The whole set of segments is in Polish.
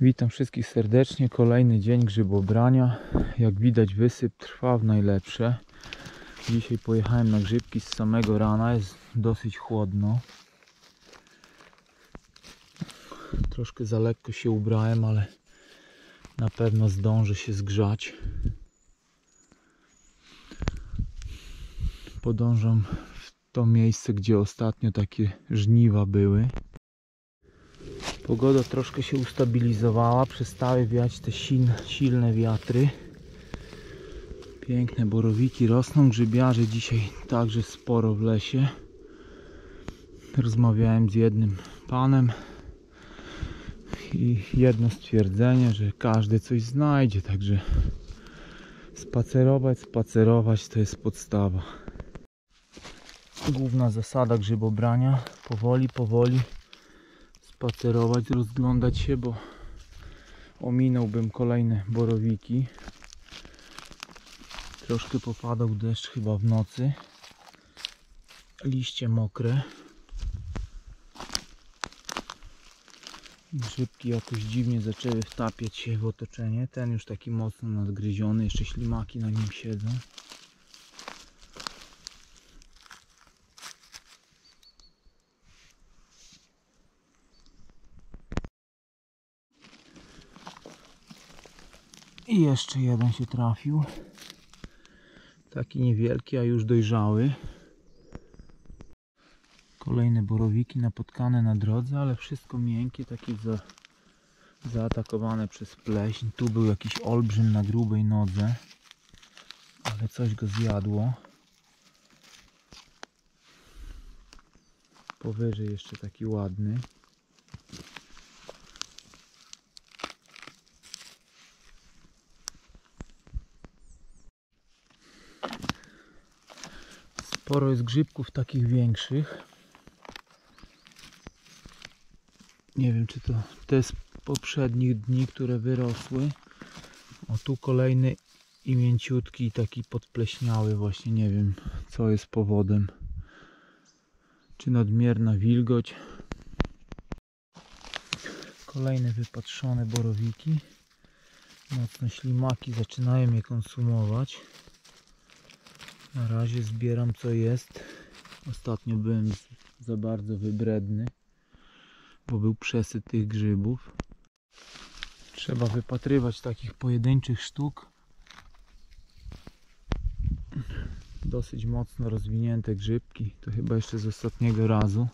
Witam wszystkich serdecznie. Kolejny dzień grzybobrania. Jak widać wysyp trwa w najlepsze. Dzisiaj pojechałem na grzybki z samego rana. Jest dosyć chłodno. Troszkę za lekko się ubrałem, ale na pewno zdążę się zgrzać. Podążam w to miejsce, gdzie ostatnio takie żniwa były. Pogoda troszkę się ustabilizowała, przestały wiać te silne, wiatry. Piękne borowiki rosną, grzybiarze dzisiaj także sporo w lesie. Rozmawiałem z jednym panem i jedno stwierdzenie, że każdy coś znajdzie, także spacerować, spacerować to jest podstawa. Główna zasada grzybobrania, powoli, powoli spacerować, rozglądać się, bo ominąłbym kolejne borowiki. Troszkę popadał deszcz chyba w nocy. Liście mokre. Grzybki jakoś dziwnie zaczęły wtapiać się w otoczenie. Ten już taki mocno nadgryziony, jeszcze ślimaki na nim siedzą. I jeszcze jeden się trafił. Taki niewielki, a już dojrzały. Kolejne borowiki napotkane na drodze, ale wszystko miękkie, takie za, zaatakowane przez pleśń. Tu był jakiś olbrzym na grubej nodze, ale coś go zjadło. Powyżej jeszcze taki ładny. Sporo jest grzybków takich większych. Nie wiem czy to te z poprzednich dni, które wyrosły. O tu kolejny i mięciutki, taki podpleśniały właśnie, nie wiem co jest powodem. Czy nadmierna wilgoć. Kolejne wypatrzone borowiki. Mocno ślimaki zaczynają je konsumować. Na razie zbieram co jest. Ostatnio byłem za bardzo wybredny, bo był przesyt tych grzybów. Trzeba wypatrywać takich pojedynczych sztuk. Dosyć mocno rozwinięte grzybki. To chyba jeszcze z ostatniego razu.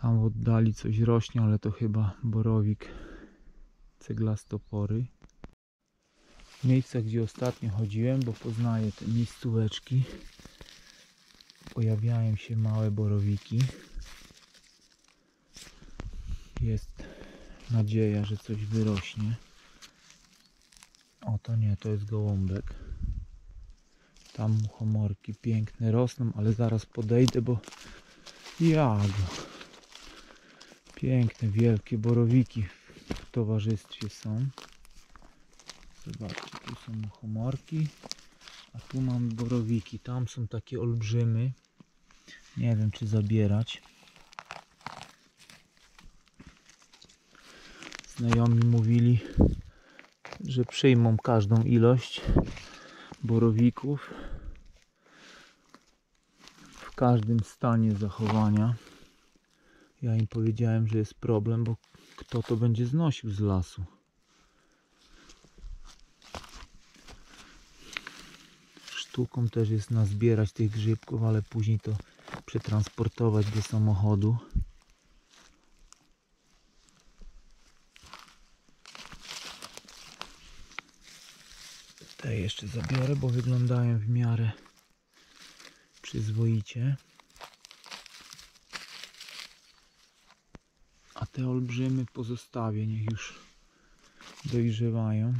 Tam w oddali coś rośnie, ale to chyba borowik ceglastopory miejsca, gdzie ostatnio chodziłem, bo poznaję te miejscóweczki. Pojawiają się małe borowiki. Jest nadzieja, że coś wyrośnie. O to nie, to jest gołąbek. Tam muchomorki piękne rosną, ale zaraz podejdę, bo jago. Piękne, wielkie borowiki w towarzystwie są. Zobaczcie, tu są muchomorki, a tu mam borowiki. Tam są takie olbrzymy. Nie wiem, czy zabierać. Znajomi mówili, że przyjmą każdą ilość borowików w każdym stanie zachowania. Ja im powiedziałem, że jest problem, bo kto to będzie znosił z lasu. Sztuką też jest nazbierać tych grzybków, ale później to przetransportować do samochodu. Te jeszcze zabiorę, bo wyglądają w miarę przyzwoicie. A te olbrzymy pozostawię, niech już dojrzewają.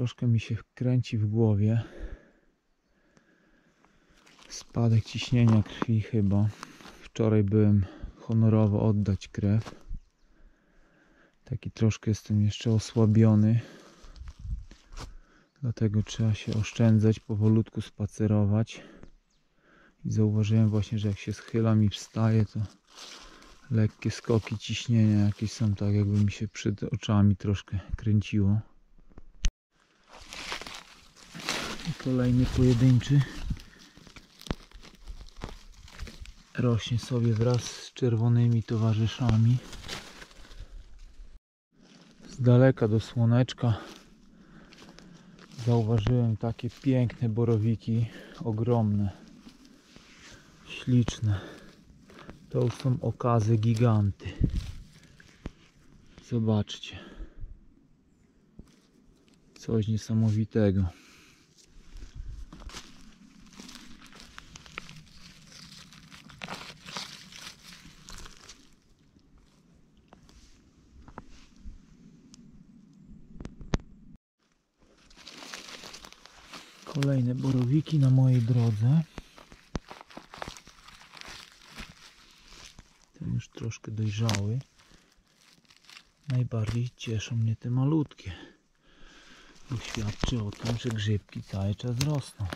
Troszkę mi się kręci w głowie. Spadek ciśnienia krwi chyba. Wczoraj byłem honorowo oddać krew. Taki troszkę jestem jeszcze osłabiony. Dlatego trzeba się oszczędzać, powolutku spacerować. I zauważyłem właśnie, że jak się schylam i wstaję, to lekkie skoki ciśnienia jakieś są, tak jakby mi się przed oczami troszkę kręciło. I kolejny pojedynczy rośnie sobie wraz z czerwonymi towarzyszami. Z daleka do słoneczka zauważyłem takie piękne borowiki, ogromne, śliczne. To są okazy giganty. Zobaczcie. Coś niesamowitego. Kolejne borowiki na mojej drodze. Ten już troszkę dojrzały. Najbardziej cieszą mnie te malutkie. Bo świadczy o tym, że grzybki cały czas rosną.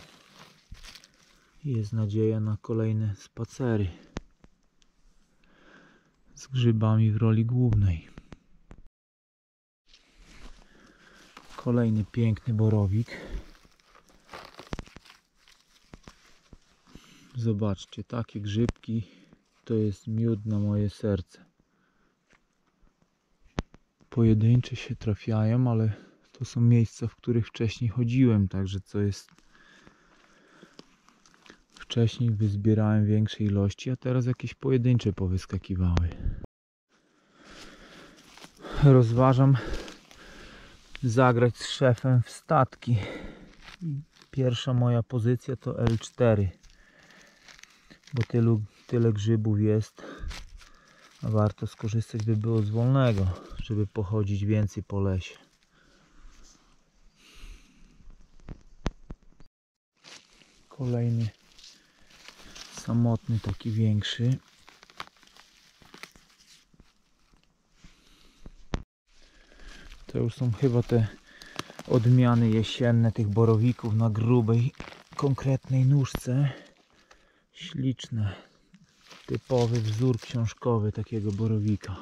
Jest nadzieja na kolejne spacery z grzybami w roli głównej. Kolejny piękny borowik. Zobaczcie, takie grzybki to jest miód na moje serce. Pojedyncze się trafiają, ale to są miejsca, w których wcześniej chodziłem, także co jest. Wcześniej wyzbierałem większe ilości, a teraz jakieś pojedyncze powyskakiwały. Rozważam zagrać z szefem w statki. Pierwsza moja pozycja to L4 bo tylu, tyle grzybów jest, a warto skorzystać by było z wolnego, żeby pochodzić więcej po lesie. Kolejny samotny, taki większy. To już są chyba te odmiany jesienne tych borowików na grubej, konkretnej nóżce śliczne typowy wzór książkowy takiego borowika.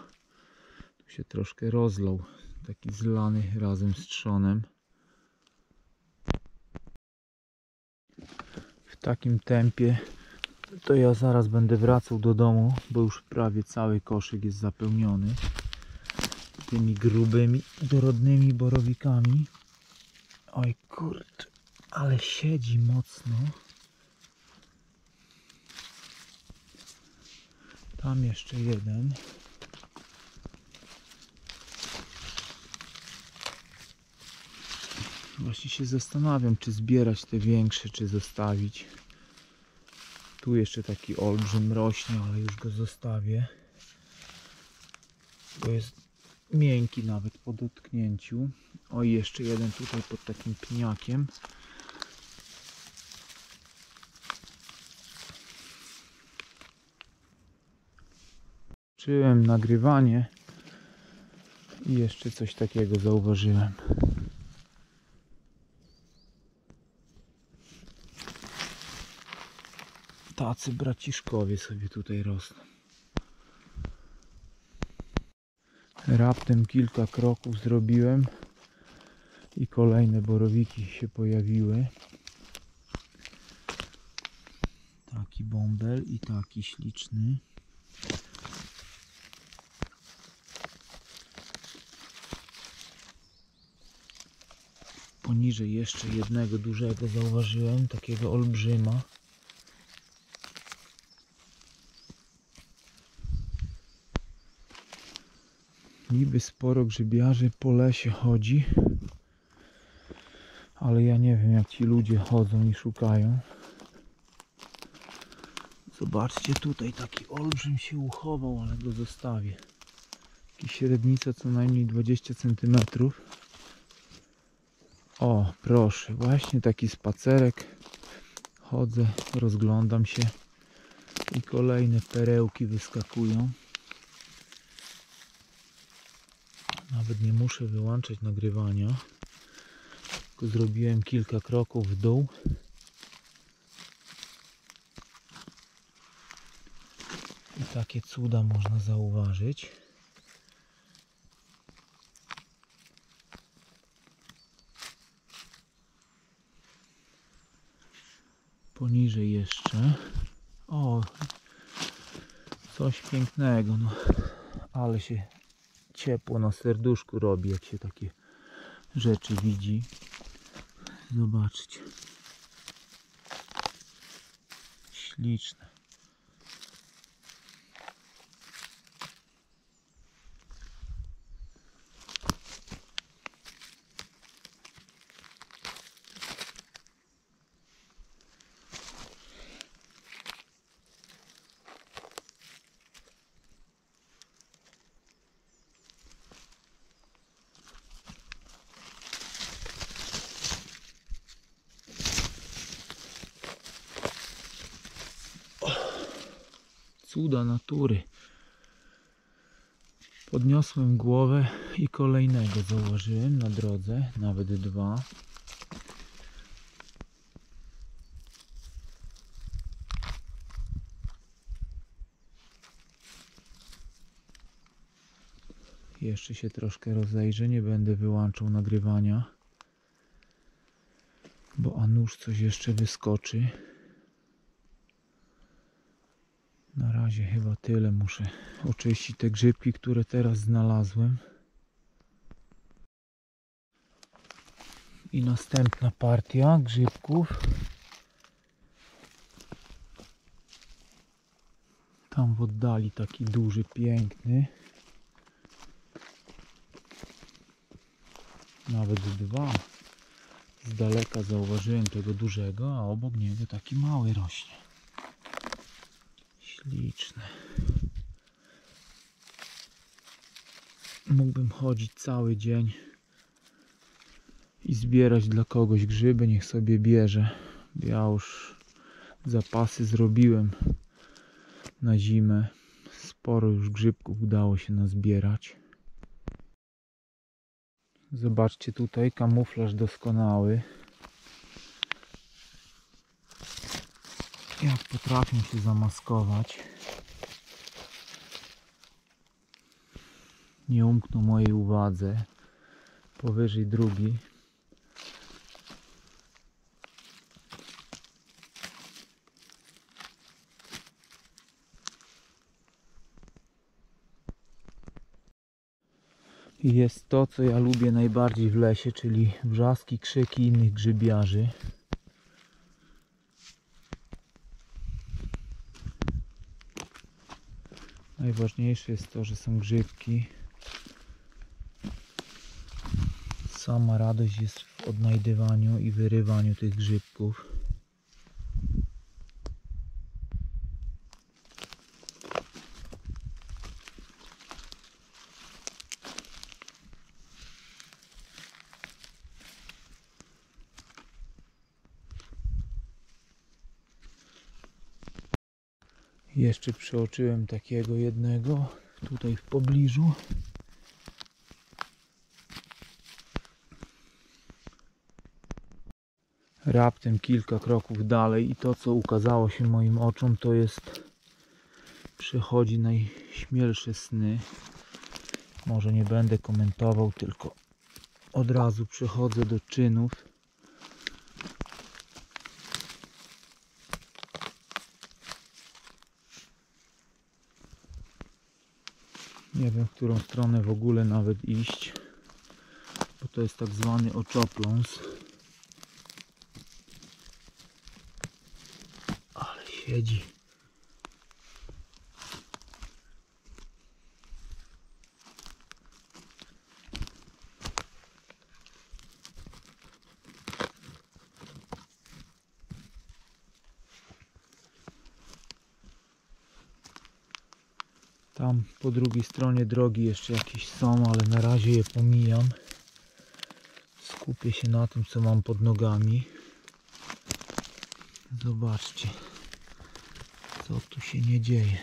Tu się troszkę rozlał taki zlany razem z trzonem. W takim tempie to ja zaraz będę wracał do domu bo już prawie cały koszyk jest zapełniony tymi grubymi dorodnymi borowikami. Oj kurczę ale siedzi mocno Tam jeszcze jeden. Właśnie się zastanawiam, czy zbierać te większe, czy zostawić. Tu jeszcze taki olbrzym rośnie, ale już go zostawię. Bo jest miękki nawet po dotknięciu. O, i jeszcze jeden tutaj pod takim pniakiem. Włączyłem nagrywanie i jeszcze coś takiego zauważyłem. Tacy braciszkowie sobie tutaj rosną. Raptem kilka kroków zrobiłem i kolejne borowiki się pojawiły. Taki bąbel i taki śliczny. Poniżej jeszcze jednego dużego zauważyłem, takiego olbrzyma. Niby sporo grzybiarzy po lesie chodzi, ale ja nie wiem jak ci ludzie chodzą i szukają. Zobaczcie tutaj taki olbrzym się uchował, ale go zostawię. Taki średnica co najmniej 20 centymetrów. O, proszę, właśnie taki spacerek. Chodzę, rozglądam się i kolejne perełki wyskakują. Nawet nie muszę wyłączać nagrywania. Tylko zrobiłem kilka kroków w dół. I takie cuda można zauważyć. Poniżej jeszcze. O, coś pięknego. No. Ale się ciepło na serduszku robi, jak się takie rzeczy widzi. Zobaczcie. Śliczne. Cuda natury. Podniosłem głowę i kolejnego zauważyłem na drodze, nawet dwa. Jeszcze się troszkę rozejrzę, nie będę wyłączał nagrywania, bo a nuż coś jeszcze wyskoczy. Na razie chyba tyle. Muszę oczyścić te grzybki, które teraz znalazłem. I następna partia grzybków. Tam w oddali taki duży, piękny. Nawet dwa. Z daleka zauważyłem tego dużego, a obok niego taki mały rośnie. Śliczne. Mógłbym chodzić cały dzień i zbierać dla kogoś grzyby, niech sobie bierze. Ja już zapasy zrobiłem na zimę. Sporo już grzybków udało się nazbierać. Zobaczcie tutaj, kamuflaż doskonały. Jak potrafią się zamaskować. Nie umknął mojej uwadze. Powyżej drugi. I jest to, co ja lubię najbardziej w lesie, czyli wrzaski, krzyki innych grzybiarzy. Najważniejsze jest to, że są grzybki. Sama radość jest w odnajdywaniu i wyrywaniu tych grzybków. Jeszcze przeoczyłem takiego jednego tutaj w pobliżu. Raptem kilka kroków dalej i to co ukazało się moim oczom to jest przechodzi najśmielsze sny. Może nie będę komentował, tylko od razu przechodzę do czynów. Nie wiem, w którą stronę w ogóle nawet iść, bo to jest tak zwany oczopląs. Ale siedzi. Tam po drugiej stronie drogi jeszcze jakieś są, ale na razie je pomijam. Skupię się na tym, co mam pod nogami. Zobaczcie, co tu się nie dzieje.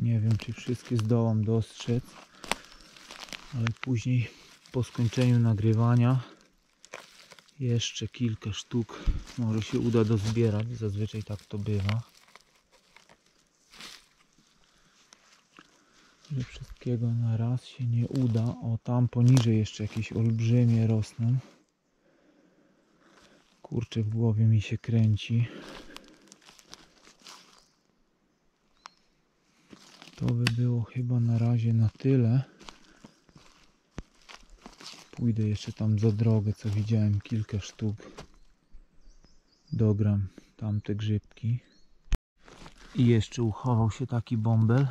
Nie wiem, czy wszystkie zdołam dostrzec, ale później po skończeniu nagrywania jeszcze kilka sztuk może się uda dozbierać. Zazwyczaj tak to bywa. Że wszystkiego na raz się nie uda. O, tam poniżej jeszcze jakieś olbrzymie rosną. Kurczę, w głowie mi się kręci. To by było chyba na razie na tyle. Pójdę jeszcze tam za drogę, co widziałem kilka sztuk. Dogram tamte grzybki. I jeszcze uchował się taki bąbel.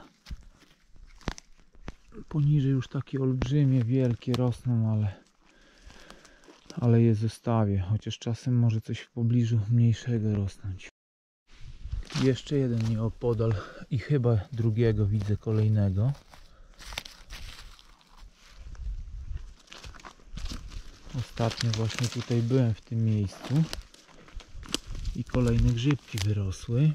Poniżej już takie olbrzymie, wielkie rosną, ale ale je zostawię, chociaż czasem może coś w pobliżu mniejszego rosnąć. Jeszcze jeden nieopodal i chyba drugiego widzę kolejnego. Ostatnio właśnie tutaj byłem w tym miejscu i kolejne grzybki wyrosły.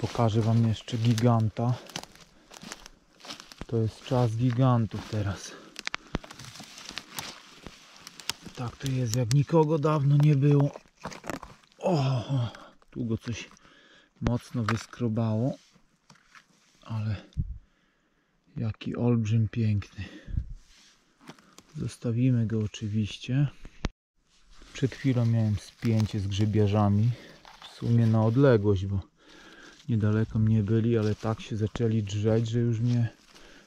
Pokażę Wam jeszcze giganta. To jest czas gigantów teraz. Tak to jest, jak nikogo dawno nie było. O, tu go coś mocno wyskrobało. Ale jaki olbrzym piękny. Zostawimy go oczywiście. Przed chwilą miałem spięcie z grzybiarzami. W sumie na odległość, bo niedaleko mnie byli, ale tak się zaczęli drzeć, że już mnie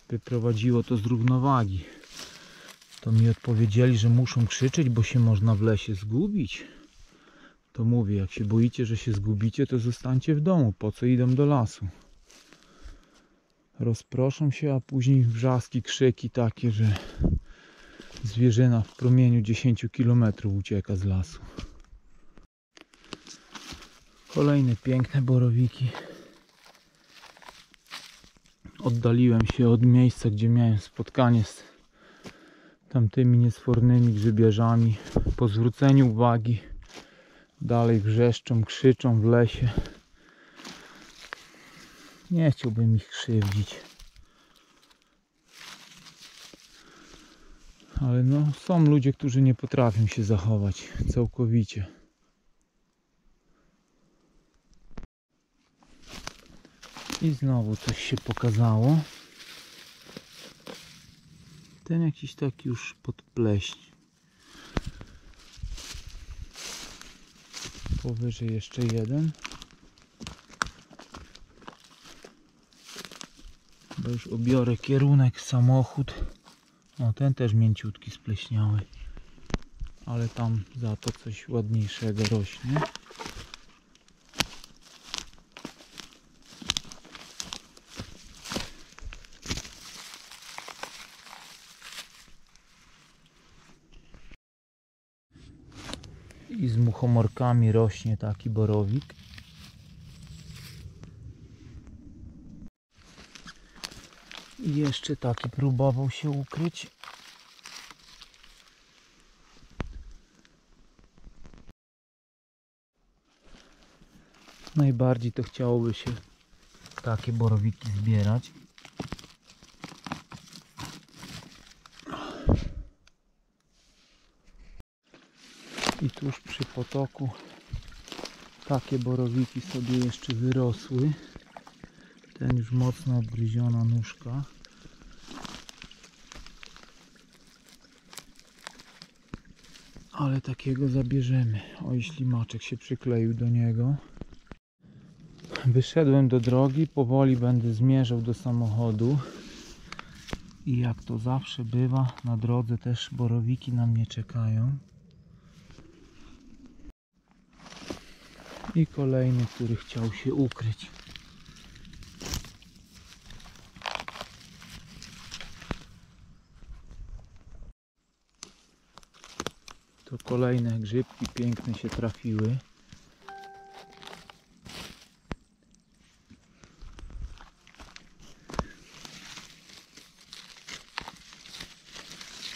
wyprowadziło to z równowagi. To mi odpowiedzieli, że muszą krzyczeć, bo się można w lesie zgubić. To mówię, jak się boicie, że się zgubicie, to zostańcie w domu. Po co idą do lasu? Rozproszą się, a później wrzaski, krzyki takie, że zwierzyna w promieniu 10 km ucieka z lasu. Kolejne piękne borowiki. Oddaliłem się od miejsca, gdzie miałem spotkanie z tamtymi niesfornymi grzybiarzami. Po zwróceniu uwagi dalej wrzeszczą, krzyczą w lesie. Nie chciałbym ich krzywdzić. Ale no, są ludzie, którzy nie potrafią się zachować całkowicie. I znowu coś się pokazało. Ten jakiś taki już pod pleśń. Powyżej jeszcze jeden. Bo już obiorę kierunek samochód. O, ten też mięciutki spleśniały. Ale tam za to coś ładniejszego rośnie. I z muchomorkami rośnie taki borowik. I jeszcze taki próbował się ukryć. Najbardziej to chciałoby się takie borowiki zbierać. I tuż przy potoku takie borowiki sobie jeszcze wyrosły. Ten już mocno odgryziona nóżka. Ale takiego zabierzemy. O, i ślimaczek się przykleił do niego. Wyszedłem do drogi, powoli będę zmierzał do samochodu. I jak to zawsze bywa, na drodze też borowiki na mnie czekają. I kolejny, który chciał się ukryć. To kolejne grzybki piękne się trafiły.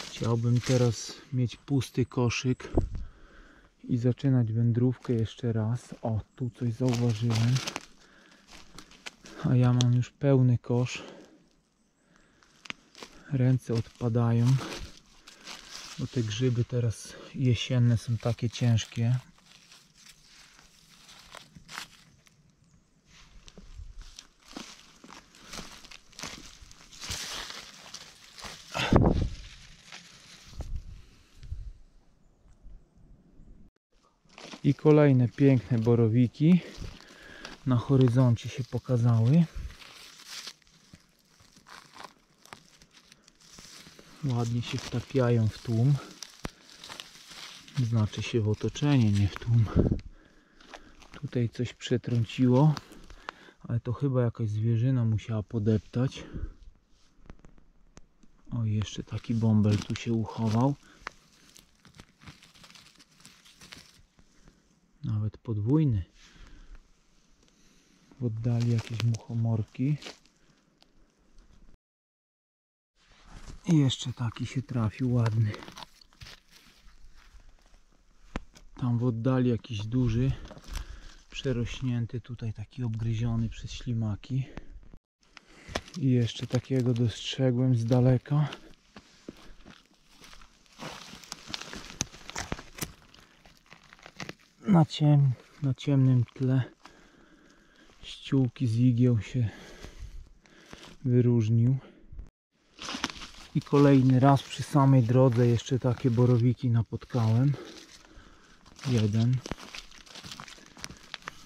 Chciałbym teraz mieć pusty koszyk i zaczynać wędrówkę jeszcze raz. O, tu coś zauważyłem. A ja mam już pełny kosz. Ręce odpadają. Bo te grzyby teraz jesienne są takie ciężkie. I kolejne piękne borowiki na horyzoncie się pokazały. Ładnie się wtapiają w tłum. Znaczy się w otoczenie, nie w tłum. Tutaj coś przetrąciło, ale to chyba jakaś zwierzyna musiała podeptać. O, jeszcze taki bąbel tu się uchował. Nawet podwójny. W oddali jakieś muchomorki. I jeszcze taki się trafił ładny. Tam w oddali jakiś duży, przerośnięty, tutaj taki obgryziony przez ślimaki. I jeszcze takiego dostrzegłem z daleka. Na, ciem, na ciemnym tle ściółki z igieł się wyróżnił. I kolejny raz przy samej drodze jeszcze takie borowiki napotkałem. Jeden.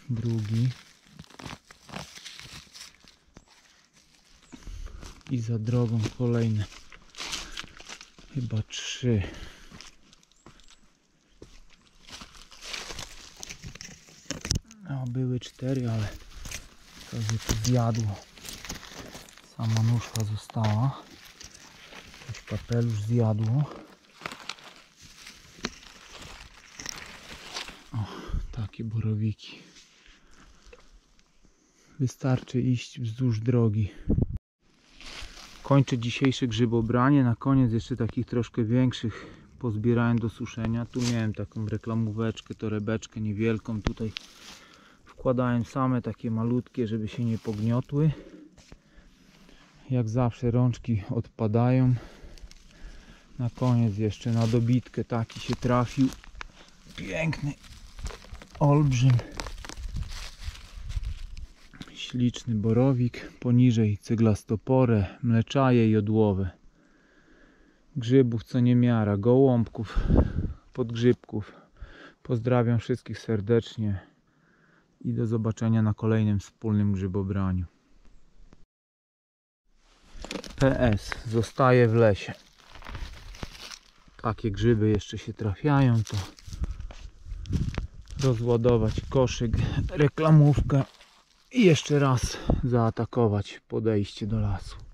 Drugi. I za drogą kolejne. Chyba trzy. Były cztery, ale to zjadło. Sama nóżka została. Jakiś kapelusz zjadło. O, takie borowiki. Wystarczy iść wzdłuż drogi. Kończę dzisiejsze grzybobranie. Na koniec jeszcze takich troszkę większych pozbierałem do suszenia. Tu miałem taką reklamóweczkę, torebeczkę niewielką. Tutaj wkładałem same takie malutkie, żeby się nie pogniotły. Jak zawsze rączki odpadają. Na koniec jeszcze na dobitkę taki się trafił. Piękny olbrzym. Śliczny borowik. Poniżej cyglastopore, mleczaje jodłowe. Grzybów co niemiara, gołąbków, podgrzybków. Pozdrawiam wszystkich serdecznie i do zobaczenia na kolejnym wspólnym grzybobraniu. PS. Zostaje w lesie. Takie grzyby jeszcze się trafiają, to rozładować koszyk, reklamówkę i jeszcze raz zaatakować podejście do lasu.